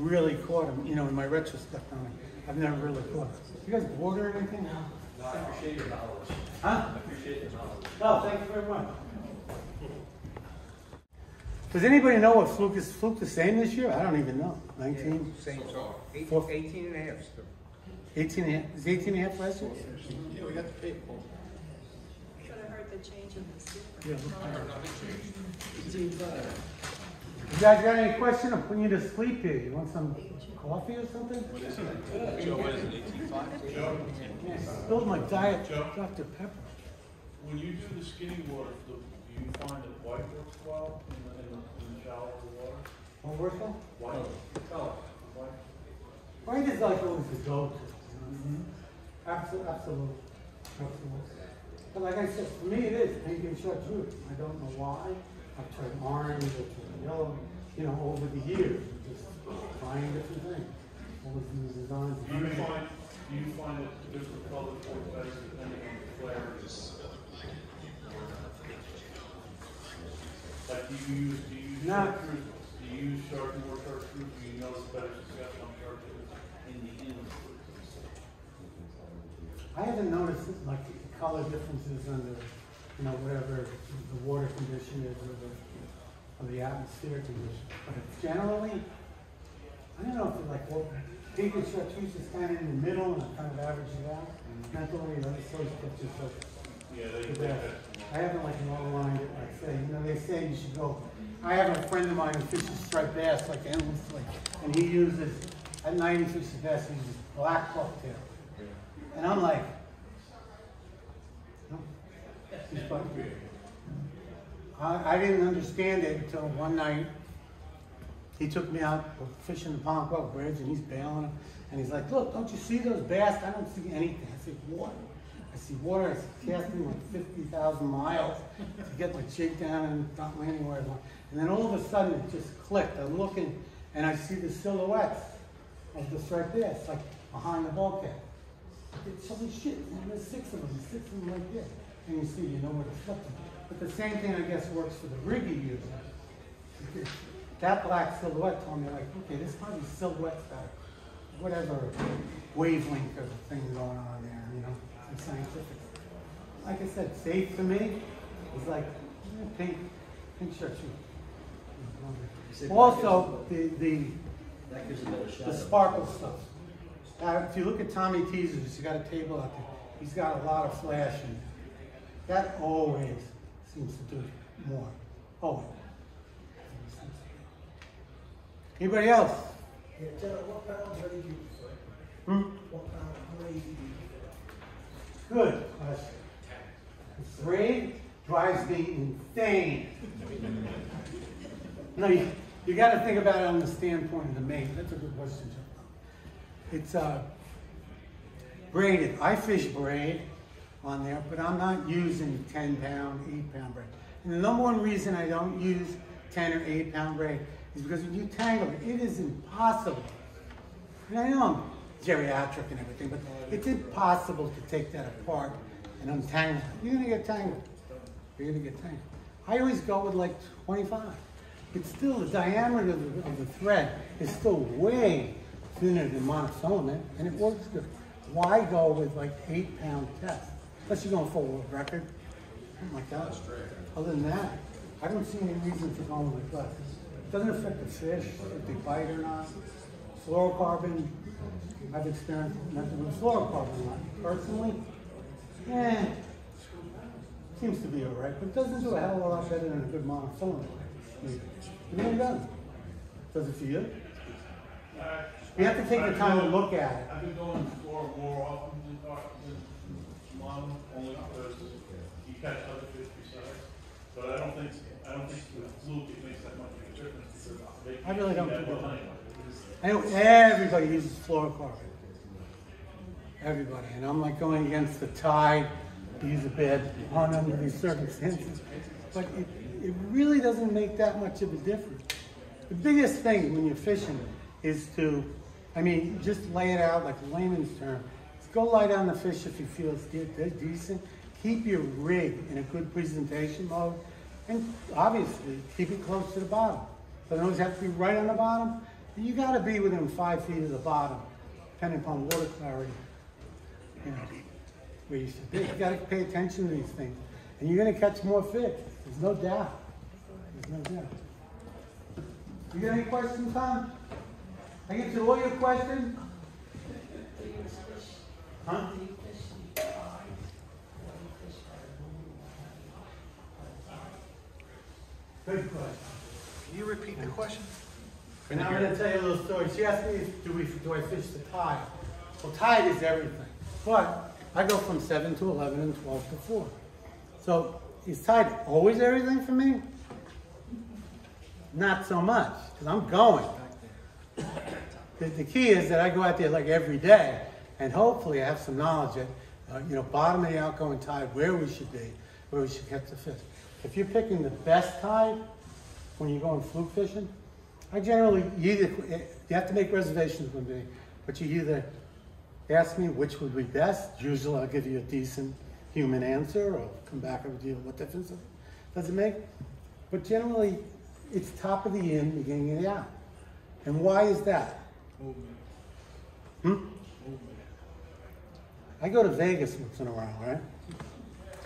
really caught them, you know, in my retrospect on it. I've never really caught them. You guys board or anything? No, I appreciate your knowledge. Huh? I appreciate your knowledge. Oh, thank you very much. Does anybody know what fluke is, fluke the same this year? I don't even know. Nineteen? Same, so eight- Four- 18 and a half still. 18 and a half, is 18 and a half last year? yeah, we got the paper. Should have heard the change in the sequence. Yeah, You guys got any question? I'm putting you to sleep here. You want some coffee or something? What is it? Joe, what is it, eighteen five? Joe? Yeah, Spilled my diet Joe? Dr. Pepper. When you do the skinny water fluke, do you find that white works well in the, in the, water? What works on? White, color, white. White is like always the go-to. you know what I mean? Absolutely, absolutely, absolutely. But like I said, for me it is pink and chartreuse. I don't know why. I've tried orange, tried yellow, you know, over the years, just trying different things. Always new designs. Do you find, do you find that different colors work better depending on the flavors? Like, do you use, do you use No. chartreuse? Do you use chart, more chartreuse, do you notice better success on chartreuse in the inland? I haven't noticed like the color differences under, you know, whatever the water condition is or the, or the atmospheric condition. But it's generally, I don't know if it's like, well, and chartreuse is kind of in the middle and it kind of averages it out. Mentally, other sort of just like, Yeah, they, the they best. have. I haven't like aligned it, like say, you know, they say you should go. I have a friend of mine who fishes striped bass like endlessly, and he uses, at night he fishes bass, he uses black bucktail. And I'm like, no, it's bucktail. I, didn't understand it until one night, he took me out fishing the Ponquogue Bridge, and he's bailing and he's like, look, don't you see those bass? I don't see anything. I see water. I see water, I see casting like fifty thousand miles to get my jig down and not landing where I want. And then all of a sudden, it just clicked. I'm looking, and I see the silhouettes of the striped bass, like behind the bulkhead. It's holy shit, man, there's six of them, six of them right there. And you see, you know where to flip them. But the same thing, I guess, works for the rig you use. That black silhouette told me like, okay, this probably silhouette's got whatever wavelength of thing going on there, you know, it's scientific. Like I said, safe to me is like eh, pink, pink chartreuse. Also, the, the, That gives a better shot. the sparkle stuff. Now, if you look at Tommy Teasers, he's got a table out there. He's got a lot of flash in it. That always seems to do more. Oh. Anybody else? Yeah, what pound braid you sir? Hmm? What pound braid you use? Good question. Braid drives me insane. No, you, you gotta think about it on the standpoint of the mate. That's a good question, Joe. It's, uh, braided. I fish braid on there, but I'm not using ten pound, eight pound braid. And the number one reason I don't use ten or eight pound braid is because when you tangle it, it is impossible. And I know I'm geriatric and everything, but it's impossible to take that apart and untangle it. You're gonna get tangled. You're gonna get tangled. I always go with like 25. It's still, the diameter of the, of the thread is still way thinner than monofilament, and it works good. Why go with like eight pound test? Unless you're going a world record, something like that. Other than that, I don't see any reason for going with less. It doesn't affect the fish, if they bite or not. Fluorocarbon, I've experienced nothing with fluorocarbon a lot. Personally, eh, seems to be all right, but it doesn't do a hell of a lot better than a good monofilament. It really doesn't. Does it for you? Uh, You have to take the time to look at it. I've been going for more often than, only because you catch other fish besides. But I don't think, I don't think with fluke it makes that much of a difference because they. I really don't that think well anyway. I know everybody uses fluorocarbon. Everybody, and I'm like going against the tide, to use a bad pun under these circumstances. But it, it really doesn't make that much of a difference. The biggest thing when you're fishing is to, I mean, just lay it out like a layman's term. Go lie down the fish if you feel it's de- de- decent. Keep your rig in a good presentation mode. And obviously, keep it close to the bottom. Doesn't always have to be right on the bottom. You gotta be within five feet of the bottom, depending upon water clarity. You know, where you should be. You gotta pay attention to these things. And you're gonna catch more fish. There's no doubt. There's no doubt. You got any questions, Tom? I get to all your questions? Good question. Can you repeat the question? And I'm gonna tell you a little story. She asked me, do we, do I fish the tide? Well, tide is everything. But I go from seven to eleven and twelve to four. So is tide always everything for me? Not so much, because I'm going. The, the key is that I go out there like every day, and hopefully I have some knowledge that, uh, you know, bottom of the outgoing tide, where we should be, where we should catch the fish. If you're picking the best tide when you're going fluke fishing, I generally you either you have to make reservations with me, but you either ask me which would be best. Usually, I'll give you a decent human answer, or come back with you what difference does it make. But generally, it's top of the in, beginning of the out. And why is that? Movement, Hmm? I go to Vegas once in a while, right?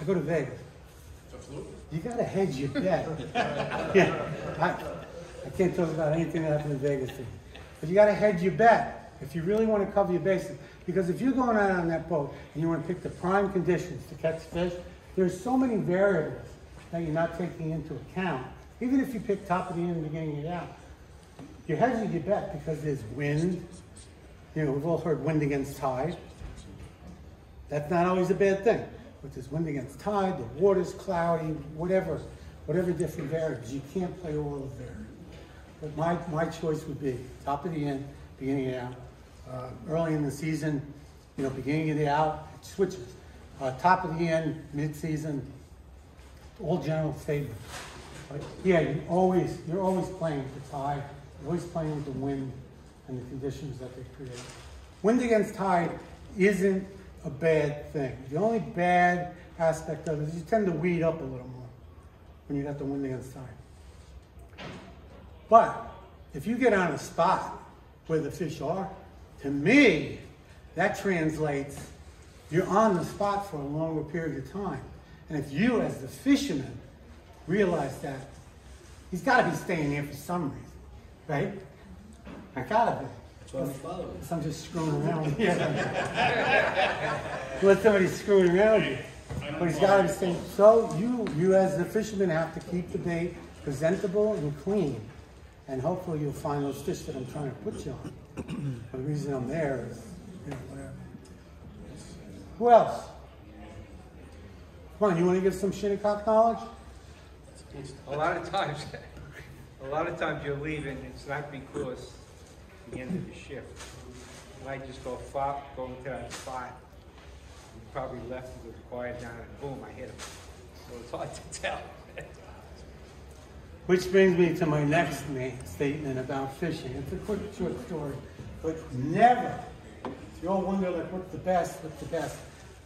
I go to Vegas. You gotta hedge your bet. (laughs) yeah, I, I can't talk about anything that happened in Vegas, to you. but you gotta hedge your bet if you really want to cover your bases. Because if you're going out on that boat and you want to pick the prime conditions to catch fish, there's so many variables that you're not taking into account. Even if you pick top of the end, and beginning of the out, you're hedging your bet because there's wind. You know, we've all heard wind against tide. That's not always a bad thing. But there's wind against tide, the water's cloudy, whatever, whatever different variables. You can't play all the variables. But my, my choice would be top of the end, beginning it out. Uh, early in the season, you know, beginning of the out, it switches. Uh, top of the end, mid-season, all general statements. But yeah, you always, you're always playing with the tide, you're always playing with the wind and the conditions that they create. Wind against tide isn't a bad thing. The only bad aspect of it is you tend to weed up a little more when you got the wind against time. But if you get on a spot where the fish are, to me, that translates you're on the spot for a longer period of time. And if you, as the fisherman, realize that, he's got to be staying there for some reason, right? I gotta be. That's why we follow it. I'm just screwing around (laughs) with you. Unless somebody's screwing around you. But he's gotta be so you, you as the fisherman have to keep the bait presentable and clean. And hopefully you'll find those fish that I'm trying to put you on. (clears throat) The reason I'm there is, you know. Who else? Come on, you wanna give some Shinnecock knowledge? A lot of times, (laughs) a lot of times you're leaving, it's not because the end of the shift. Might just go flop, go into that spot. You probably left it with quiet down and boom, I hit him. So it's hard to tell. (laughs) Which brings me to my next statement about fishing. It's a quick, short story, but never. You all wonder, like, what's the best? What's the best?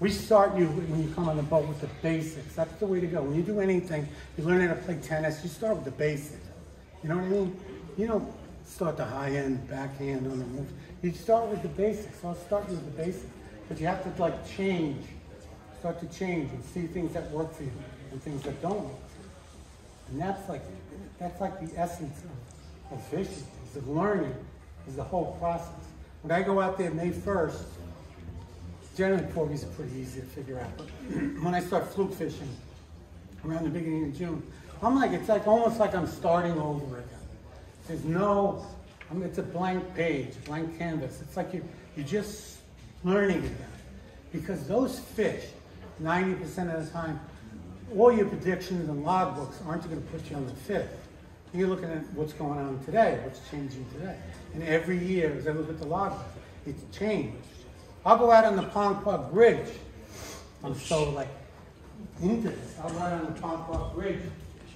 We start you when you come on the boat with the basics. That's the way to go. When you do anything, you learn how to play tennis. You start with the basics. You know what I mean? You don't start the high end, backhand on the move. You start with the basics. I'll start with the basics, but you have to like change, start to change and see things that work for you and things that don't work. And that's like, that's like the essence of, of fishing, is the learning, is the whole process. When I go out there May 1st, generally porgies are pretty easy to figure out. But (clears throat) when I start fluke fishing around the beginning of June, I'm like, it's like almost like I'm starting over again. There's no, I mean, it's a blank page, blank canvas. It's like you, you're just learning again. Because those fish, 90% of the time, all your predictions and logbooks aren't going to put you on the fifth. You're looking at what's going on today, what's changing today. And every year, as I look at the logbook, it's changed. I'll go out on the Ponquogue Bridge. I'm so like into this. I'll go out on the Ponquogue Bridge,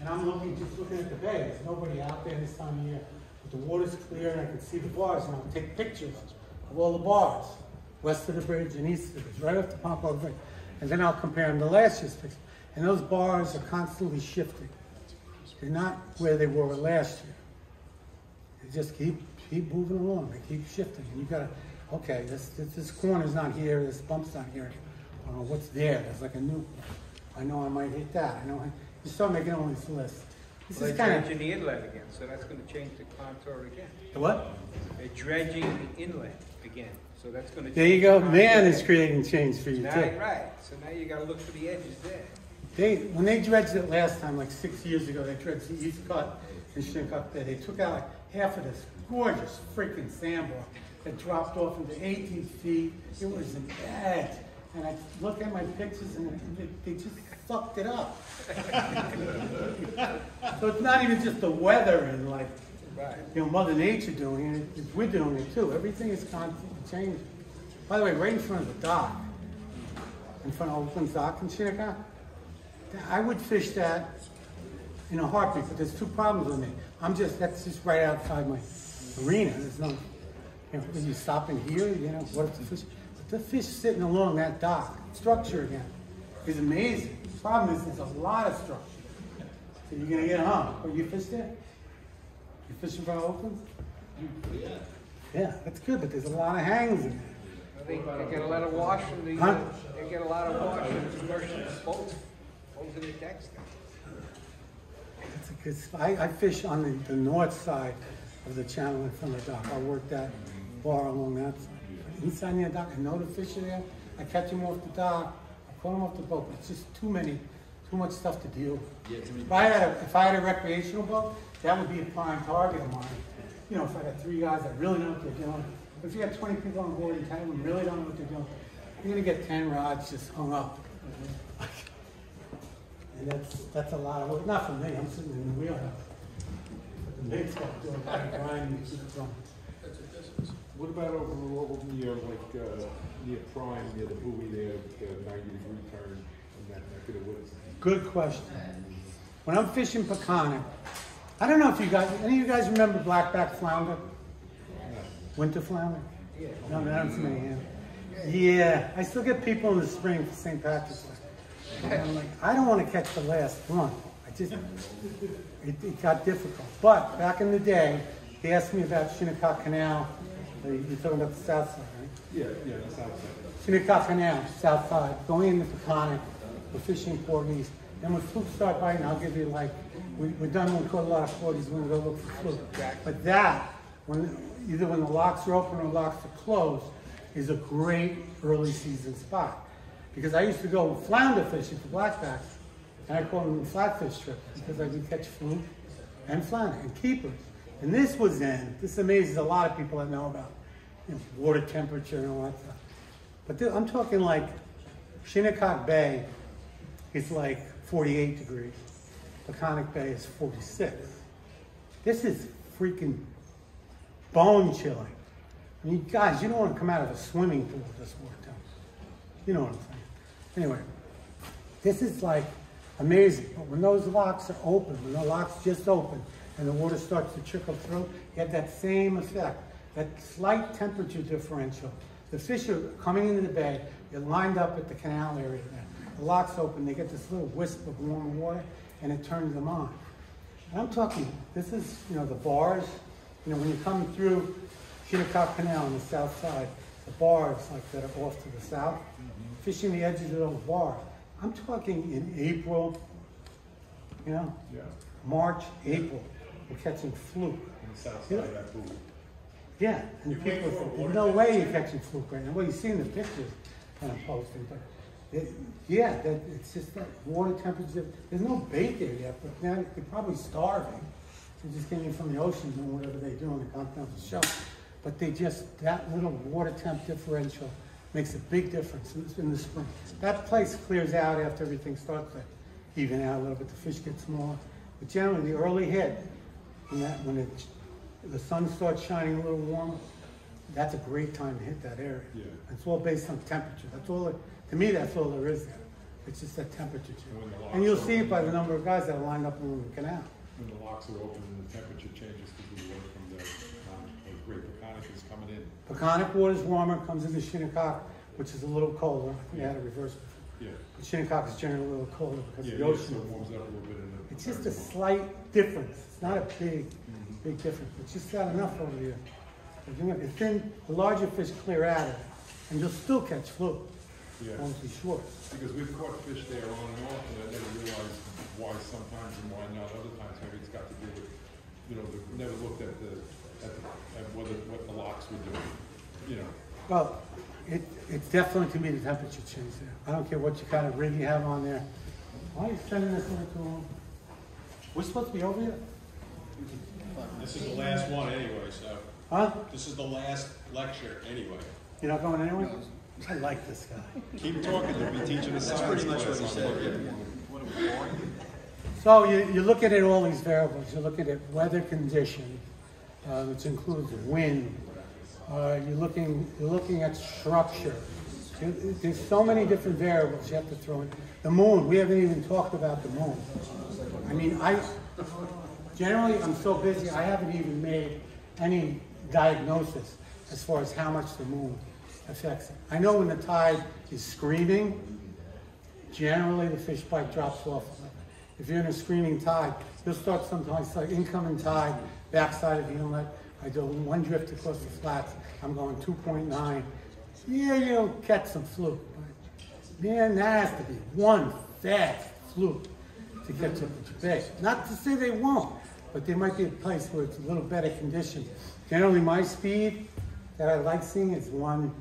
and I'm looking, just looking at the bay. There's nobody out there this time of year. But the water's clear, and I can see the bars, and I'll take pictures of all the bars, west of the bridge and east of the bridge, right off the Ponquogue Bridge. And then I'll compare them to last year's picture. And those bars are constantly shifting. They're not where they were last year. They just keep keep moving along. They keep shifting, and you gotta, okay, this this, this corner's not here. This bump's not here. I don't know what's there. There's like a new. I know I might hit that. I know. I, you start making all these lists. This Well, is They're kind dredging of the inlet again, so that's gonna change the contour again. the what? They're dredging the inlet again, so that's gonna. There you go. the Man is creating change for you Now, too. right, so now you gotta look for the edges there. They, when they dredged it last time, like six years ago, they dredged the East Cut and Shinnecock Bay. They took out like half of this gorgeous freaking sandbar that dropped off into 18 feet. It was bad. And I look at my pictures and they, they just fucked it up. so it's not even just the weather and like, Right. you know, Mother Nature doing it, it's, we're doing it too. Everything is constantly changing. By the way, right in front of the dock, in front of Oakland's dock in Shinnecock, I would fish that in a heartbeat, but there's two problems with me. I'm just, that's just right outside my arena. There's no, you know, when you stop in here, you know, what if the fish, the fish sitting along that dock, structure again, is amazing. The problem is there's a lot of structure. So you're gonna get hung. Are you fish there? You fish in front of Oakland? Yeah, that's good, but there's a lot of hangs in there. They, they get a lot of wash from the, Huh? they get a lot of wash from the commercial boats, boats in the decks there. It's a good spot. I, I fish on the, the north side of the channel in front of the dock. I work that bar along that side. Inside the dock, I know the fish are there. I catch them off the dock. I pull them off the boat. It's just too many, too much stuff to deal with. If I had a, if I had a recreational boat, that would be a prime target of mine. You know, if I had three guys that really know what they're doing. But if you have twenty people on board and ten of them really don't know what they're doing, you're gonna get ten rods just hung up. (laughs) And that's, that's a lot of work, not for me, I'm sitting in the wheelhouse. But the big stuff, doing a lot of grinding, keep it going. What about over, the, near, like, uh, near Prime, near the buoy there, the ninety degree turn, that, it? Good question. When I'm fishing Peconic, I don't know if you guys, any of you guys remember blackback flounder? Winter flounder? No, not so many, yeah. Yeah, I still get people in the spring for St. Patrick's Day. I'm like, I don't want to catch the last one. I just, it, it got difficult. But back in the day, they asked me about Shinnecock Canal. Uh, You're talking about the south side? Yeah, yeah, that's outside. Shinnecock Canal, south side, going into Peconic, we're fishing porgies. And when flukes start biting, I'll give you like, we, we're done, we caught a lot of porgies, we're gonna go look for fluke. But that, when, either when the locks are open or locks are closed, is a great early season spot. Because I used to go flounder fishing for blackbacks, and I called them flatfish trips, because I would catch fluke and flounder and keepers. And this was then, this amazes a lot of people that know about water temperature and all that stuff. But th- I'm talking like Shinnecock Bay is like 48 degrees. Peconic Bay is 46. This is freaking bone chilling. I mean, guys, you don't want to come out of a swimming pool this water temperature. You know what I'm saying? Anyway, this is like amazing. But when those locks are open, when the locks just open and the water starts to trickle through, you have that same effect, that slight temperature differential. The fish are coming into the bay, they're lined up at the canal area there. The locks open, they get this little wisp of warm water, and it turns them on. And I'm talking, this is, you know, the bars, you know, when you're coming through Shinnecock Canal on the south side, the bars like that are off to the south, mm-hmm. fishing the edges of those bars. I'm talking in April, you know, Yeah, March, April, we're catching fluke. on the south side of that buoy. Yeah, and You people for a there's water no way you're catching fluke right now. Well, you've seen the pictures that I'm posting, but it, yeah, that, it's just that water temperature. There's no bait there yet, but now they're probably starving. They just came in from the ocean and whatever they do on the continental shelf. But they just, that little water temp differential makes a big difference in, in the spring. That place clears out after everything starts to even out a little bit. The fish get smaller. But generally, the early hit, when that, when it, the sun starts shining a little warmer, that's a great time to hit that area. Yeah. It's all based on temperature. That's all, it- to me, that's all there is there. It's just that temperature And change. And you'll see it by the number of guys that are lined up along the canal. When the locks are open and the temperature changes because the water from the, um, the Great Peconic is coming in. Peconic water's warmer, comes into Shinnecock, which is a little colder. I think had a reverse. Yeah. But Shinnecock is generally a little colder because Yeah, the yeah, ocean so it warms up a little bit in the. It's just a slight difference. It's not a big. Big difference. It's just got enough over here. But It's thin, the larger fish clear out of it, and you'll still catch fluke, Yeah, won't be short. because we've caught fish there on and off, and I never realized why sometimes and why not other times. Maybe it's got to do with, you know, the- never looked at the, at the, at whether, what the locks were doing, you know. Well, it, it's definitely to me the temperature change there. I don't care what you kind of rig you have on there. Why are you sending this over long? We're supposed to be over here? This is the last one anyway, so, Huh? this is the last lecture anyway. You're not going anywhere? I like this guy. Keep talking, you'll be teaching a That's pretty much what he said. So you, you're looking at all these variables. You're looking at weather conditions, uh, which includes wind. Uh, you're looking, you're looking at structure. You- There's so many different variables you have to throw in. The moon, we haven't even talked about the moon. I mean, I, generally, I'm so busy, I haven't even made any diagnosis as far as how much the moon affects it. I know when the tide is screaming, generally the fish bite drops off. If you're in a screaming tide, you'll start sometimes like incoming tide, backside of the inlet. I do one drift across the flats, I'm going 2.9. yeah, you'll catch some fluke. Man, that has to be one fast fluke to catch up with your bait. Not to say they won't, but there might be a place where it's a little better condition. Generally, my speed that I like seeing is one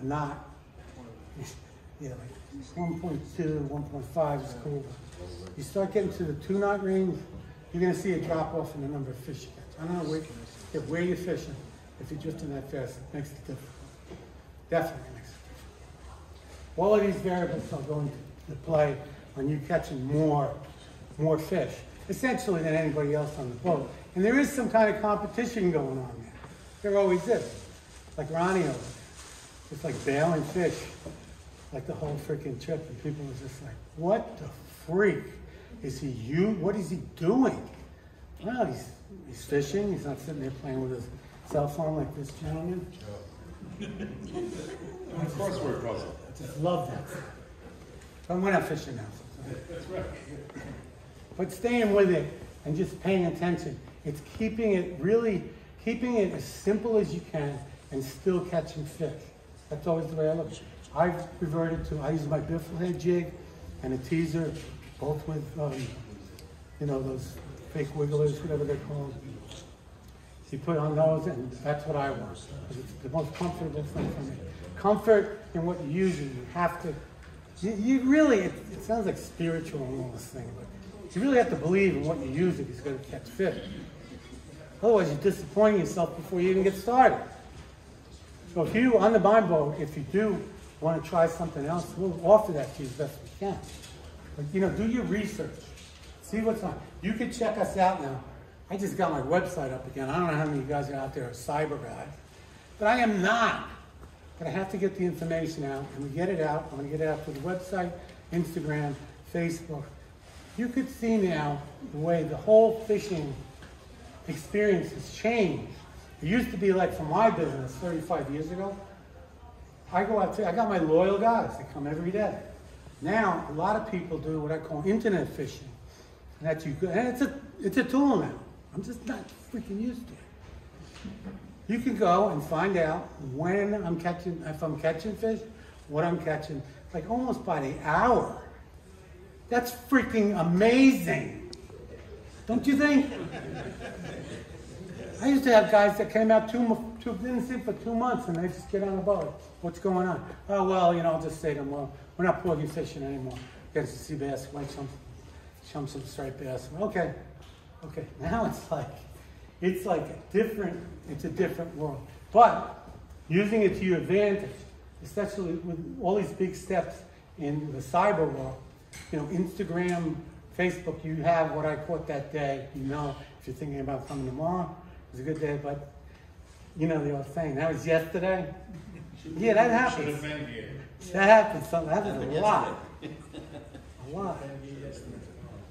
a knot. (laughs) yeah, like 1.2, 1.5 is cool. You start getting to the two knot range, you're gonna see a drop off in the number of fish you catch. I don't know where, if where you're fishing, if you're drifting that fast, it makes it different. Definitely makes it different. All of these variables are going to play on you catching more, more fish, essentially than anybody else on the boat. And there is some kind of competition going on there. There always is. Like Ronnie over there. It's like bailing fish, like the whole freaking trip. And people are just like, what the freak? Is he you? What is he doing? Well, he's, he's fishing. He's not sitting there playing with his cell phone like this gentleman. Crossword puzzle. I just love that. But we're not fishing now. so- That's right. But staying with it and just paying attention. It's keeping it really, keeping it as simple as you can and still catching fish. That's always the way I look. I've reverted to, I use my biffle head jig and a teaser, both with, um, you know, those fake wigglers, whatever they're called. You put on those and that's what I want. It's the most comfortable thing for me. Comfort in what you're using. You have to, you, you really, it, it sounds like spiritual this thing, but you really have to believe in what you're using is going to catch fish. Otherwise, you're disappointing yourself before you even get started. So if you, on the Mind Boat, if you do want to try something else, we'll offer that to you as best we can. But, you know, do your research. See what's on. You can check us out now. I just got my website up again. I don't know how many of you guys are out there are cyber guys, but I am not. But I have to get the information out, and we get it out. I'm going to get it out to the website, Instagram, Facebook. You could see now the way the whole fishing experience has changed. It used to be like for my business 35 years ago. I go out to, I got my loyal guys that come every day. Now, a lot of people do what I call internet fishing. And that's you, and it's a, it's a tool now. I'm just not freaking used to it. You can go and find out when I'm catching, if I'm catching fish, what I'm catching, like almost by the hour. That's freaking amazing. Don't you think? I used to have guys that came out two, two didn't see for two months and they just get on the boat. What's going on? Oh, well, you know, I'll just say to them, well, we're not porgy fishing anymore. Get some sea bass, white chumps, chumps and striped bass. Okay, okay. (laughs) Now it's like, it's like a different, it's a different world. But using it to your advantage, especially with all these big steps in the cyber world, you know, Instagram, Facebook, you have what I caught that day. You know, if you're thinking about coming tomorrow, it's a good day, but you know the old saying, that was yesterday. Yeah, that Should happens. have been here. That happens, some- that happens a lot. (laughs) A lot.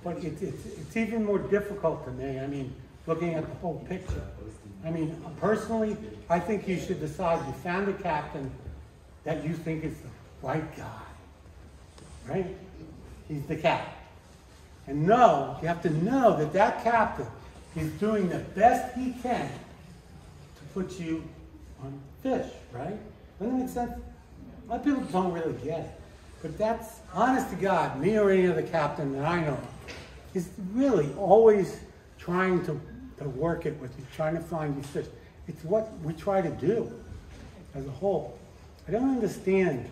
But it's, it's, it's even more difficult to me, I mean, looking at the whole picture. I mean, personally, I think you should decide you found a captain that you think is the right guy. Right? He's the captain. And know, you have to know that that captain is doing the best he can to put you on fish, right? Doesn't that make sense? A lot of people don't really get it. But that's, honest to God, me or any other captain that I know is really always trying to, to work it with you, trying to find you fish. It's what we try to do as a whole. I don't understand.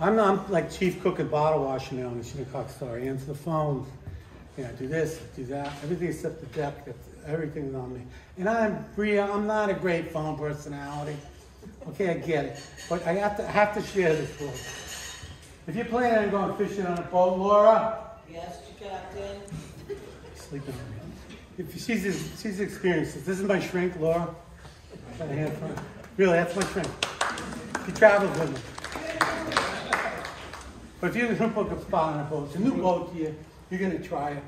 I'm, not, I'm like chief cook and bottle washer now in the Shinnecock Star. I answer the phones, you know, do this, do that, everything except the deck, everything's on me. And I'm real, I'm not a great phone personality. Okay, I get it. But I have to, I have to share this with you. If you're planning on going fishing on a boat, Laura, Yes, Captain? sleeping on me. If she's, she's experienced this. This is my shrink, Laura. Got a hand for her. Really, that's my shrink. She travels with me. But if you're gonna book a spot on a boat, it's a new boat to you, you're gonna try it.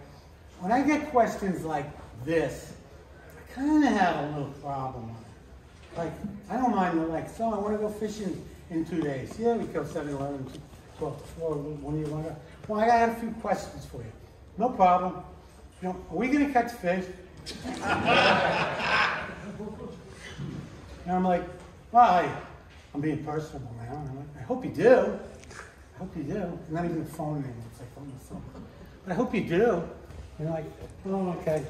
When I get questions like this, I kinda have a little problem. Like, I don't mind, like, so I wanna go fishing in two days. Yeah, we go seven, eleven, twelve, four, one you wanna, well, I got a few questions for you. No problem. You know, are we gonna catch fish? (laughs) And I'm like, Well, I, I'm being personal, I'm like, I hope you do. I hope you do. Not even the phone name. It's like on the phone. But I hope you do. You're like, oh, okay.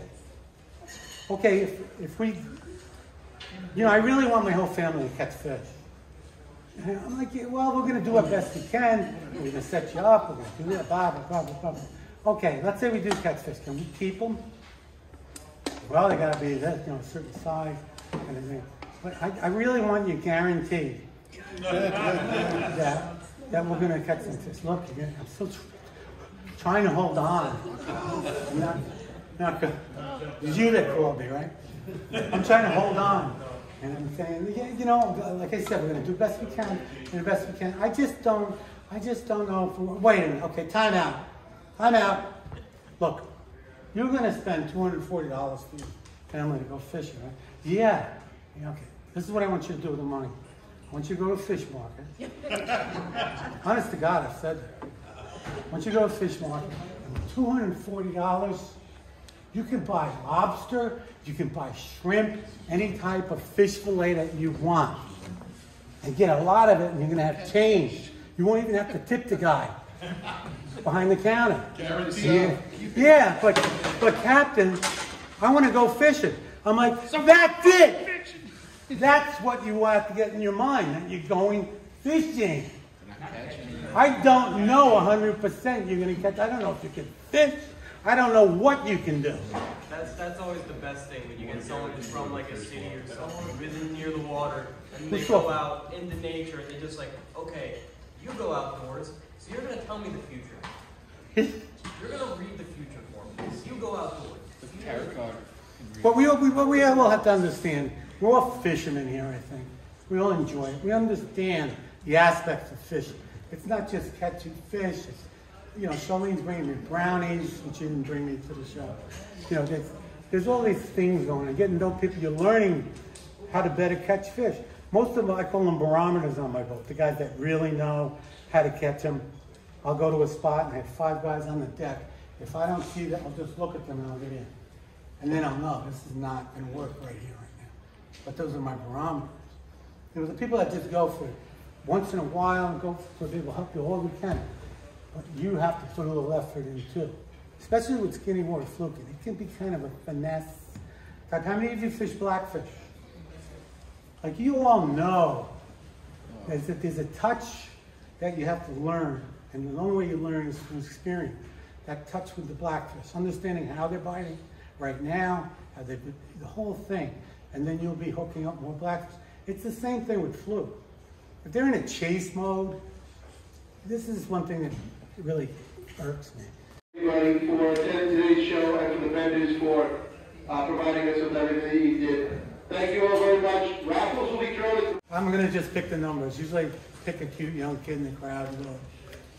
Okay, if, if we, you know, I really want my whole family to catch fish. And I'm like, yeah, well, we're gonna do our best we can. We're gonna set you up. We're gonna do that, blah, blah, blah, blah, blah. Okay, let's say we do catch fish. Can we keep them? Well, they gotta be this, you know, a certain size and everything. But I, I really want you guaranteed that, (laughs) that we're gonna catch some fish. Look, again, I'm still tr- trying to hold on. I'm not, not good. You that called me, right? I'm trying to hold on. And I'm saying, yeah, you know, like I said, we're gonna do the best we can, and the best we can. I just don't, I just don't know if, we're- wait a minute, okay, time out. Time out. Look, you're spend hundred and forty dollars for your family to go fishing, right? Yeah. Yeah, okay. This is what I want you to do with the money. I want you go to a fish market. (laughs) Honest to God, I said that. I want you go to a fish market, and two hundred and forty dollars, you can buy lobster, you can buy shrimp, any type of fish fillet that you want. And get a lot of it, and you're gonna have change. You won't even have to tip the guy behind the counter. Yeah, yeah, but but Captain, I want to go fishing. I'm like, that's it. That's what you have to get in your mind that you're going fishing. I don't know 100% you're going to catch. I don't know if you can fish. I don't know what you can do. That's that's always the best thing when you get someone who's from like a city or someone who isn't near the water, and they go from? out into nature and they're just like, okay, you go outdoors, so you're gonna tell me the future. (laughs) You're gonna read the future for me. So you go outdoors. But we, all- we, but we all have to understand, we're all fishermen here, I think. We all enjoy it. We understand the aspects of fishing. It's not just catching fish. It's, you know, Charlene's bringing me brownies, which she didn't bring me to the show. You know, there's, there's all these things going on. Getting to know people, you're learning how to better catch fish. Most of them, I call them barometers on my boat. The guys that really know how to catch them. I'll go to a spot and I have five guys on the deck. If I don't see that, I'll just look at them and I'll get in. And then I'll know this is not going to work right here. But those are my barometers. You know, the people that just go for it. once in a while and go for people help you all we can. But you have to put a little effort in too. Especially with skinny water fluking. It can be kind of a finesse. Like how many of you fish blackfish? Like you all know is that there's a touch that you have to learn. And the only way you learn is through experience. That touch with the blackfish, understanding how they're biting right now, how they, the whole thing. And then you'll be hooking up more blackfish. It's the same thing with fluke. If they're in a chase mode, this is one thing that really irks me. everybody for attending today's show and for the vendors for uh, providing us with everything that you did. Thank you all very much. Raffles will be thrown I'm gonna just pick the numbers. Usually pick a cute young kid in the crowd. You know,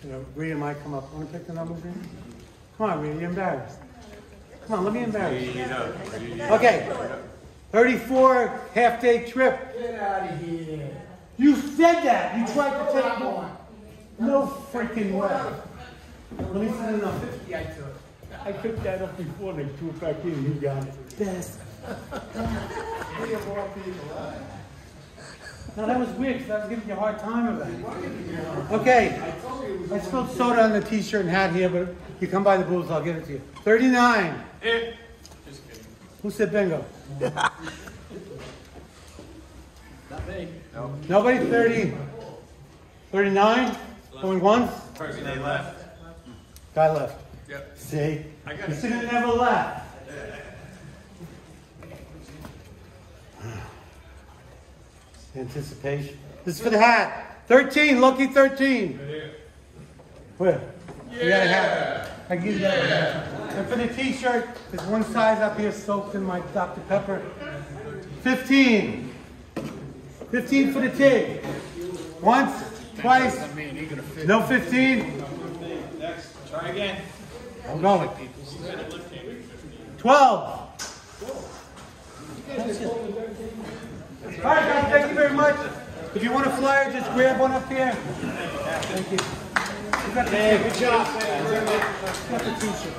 you know Rita might come up. Wanna pick the numbers, Rita? Come on, Rita, you're embarrassed. Come on, let me embarrass you. Okay, 34 half-day trip. Get out of here. You said that. You tried to take more. No freaking way. Let me see the number. Fifty I took. I took that up before they threw it back in. You got it. Yes. Three or more people, huh? No, that was weird because I was giving you a hard time about it. Okay. I spilled soda on the t-shirt and hat here, but if you come by the booth, I'll give it to you. 39. Just kidding. Who said bingo? Not me. No. Nobody? 30. 39? Going once? Person they left. Guy left. Yep. See? I got You it. should have never left. (sighs) Anticipation. This is for the hat. 13, lucky 13. Where? You got a hat. I give you that. And for the t-shirt, there's one size up here soaked in my Dr. Pepper. 15. 15 for the tee. Once, twice. No 15? Next. Try again. I'm going. 12. All right, guys, thank you very much. If you want a flyer, just grab one up here. Thank you. The- Good job. Got the t-shirt.